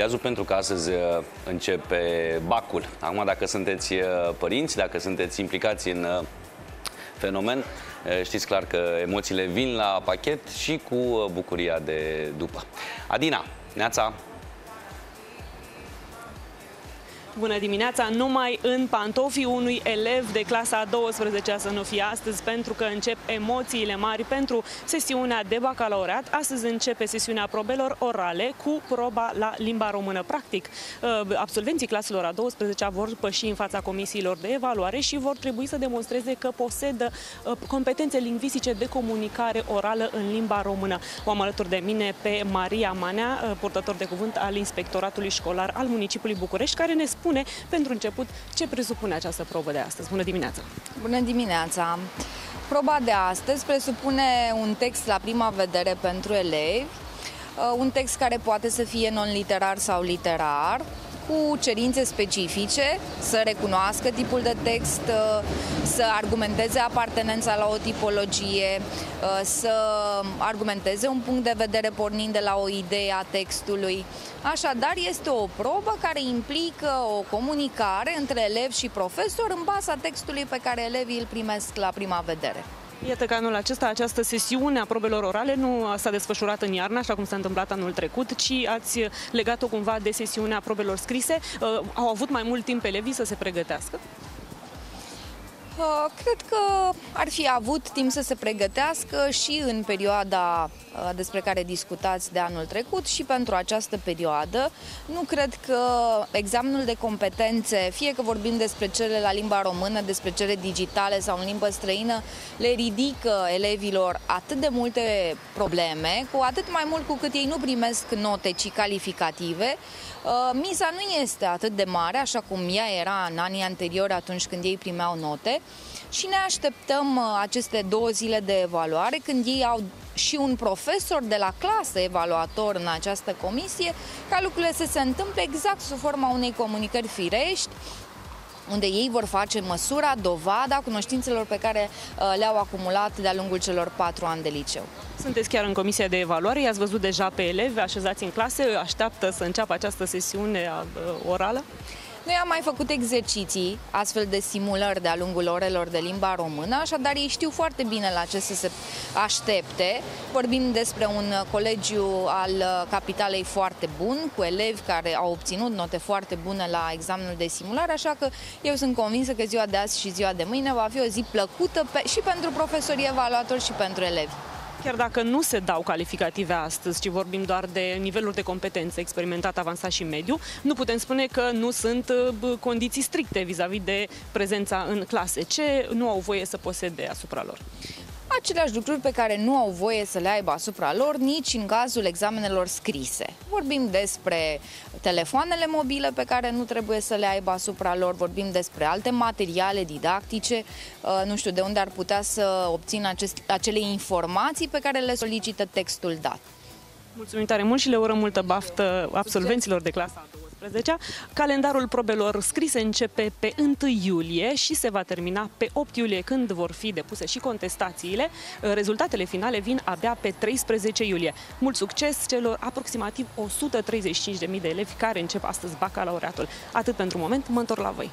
Teazul pentru că astăzi uh, începe bacul. Acum, dacă sunteți uh, părinți, dacă sunteți implicați în uh, fenomen, știți clar că emoțiile vin la pachet și cu bucuria de după. Adina, neața! Bună dimineața! Numai în pantofii unui elev de clasa a 12 să nu fie astăzi, pentru că încep emoțiile mari pentru sesiunea de bacalaureat. Astăzi începe sesiunea probelor orale cu proba la limba română. Practic, uh, absolvenții claselor a 12 vor păși în fața comisiilor de evaluare și vor trebui să demonstreze că posedă uh, competențe lingvistice de comunicare orală în limba română. O am alături de mine pe Maria Manea, uh, purtător de cuvânt al Inspectoratului Școlar al Municipiului București, care ne spune spune, pentru început, ce presupune această probă de astăzi. Bună dimineața! Bună dimineața! Proba de astăzi presupune un text la prima vedere pentru elevi, uh, un text care poate să fie non-literar sau literar, cu cerințe specifice, să recunoască tipul de text, uh, să argumenteze apartenența la o tipologie, uh, să argumenteze un punct de vedere pornind de la o idee a textului. Așadar, este o probă care implică o comunicare între elev și profesor în baza textului pe care elevii îl primesc la prima vedere. Iată că anul acesta această sesiune a probelor orale nu s-a desfășurat în iarnă, așa cum s-a întâmplat anul trecut, ci ați legat-o cumva de sesiunea probelor scrise. Uh, au avut mai mult timp elevii să se pregătească? Uh, cred că ar fi avut timp să se pregătească și în perioada uh, despre care discutați de anul trecut și pentru această perioadă. Nu cred că examenul de competențe, fie că vorbim despre cele la limba română, despre cele digitale sau în limbă străină, le ridică elevilor atât de multe probleme, cu atât mai mult cu cât ei nu primesc note, ci calificative. Uh, miza nu este atât de mare, așa cum ea era în anii anteriori atunci când ei primeau note, și ne așteptăm uh, aceste două zile de evaluare, când ei au și un profesor de la clasă evaluator în această comisie, ca lucrurile să se întâmple exact sub forma unei comunicări firești, unde ei vor face măsura, dovada cunoștințelor pe care uh, le-au acumulat de-a lungul celor patru ani de liceu. Sunteți chiar în comisia de evaluare, i-ați văzut deja pe elevi, așezați în clase, așteaptă să înceapă această sesiune uh, orală? Noi am mai făcut exerciții, astfel de simulări de-a lungul orelor de limba română, așadar ei știu foarte bine la ce să se aștepte. Vorbim despre un colegiu al capitalei foarte bun, cu elevi care au obținut note foarte bune la examenul de simulare, așa că eu sunt convinsă că ziua de azi și ziua de mâine va fi o zi plăcută pe, și pentru profesorii evaluatori și pentru elevi. Chiar dacă nu se dau calificative astăzi, ci vorbim doar de niveluri de competență experimentat, avansat și mediu, nu putem spune că nu sunt condiții stricte vis-a-vis -vis de prezența în clase. Ce nu au voie să posede asupra lor? Aceleași lucruri pe care nu au voie să le aibă asupra lor nici în cazul examenelor scrise. Vorbim despre telefoanele mobile pe care nu trebuie să le aibă asupra lor, vorbim despre alte materiale didactice, uh, nu știu de unde ar putea să obțină acest, acele informații pe care le solicită textul dat. Mulțumim tare mult și le urăm multă baftă absolvenților de clasa 12 Calendarul probelor scrise începe pe 1 iulie și se va termina pe 8 iulie, când vor fi depuse și contestațiile. Rezultatele finale vin abia pe 13 iulie. Mult succes celor aproximativ 135.000 de elevi care încep astăzi bacalaureatul. Atât pentru moment, mă întorc la voi.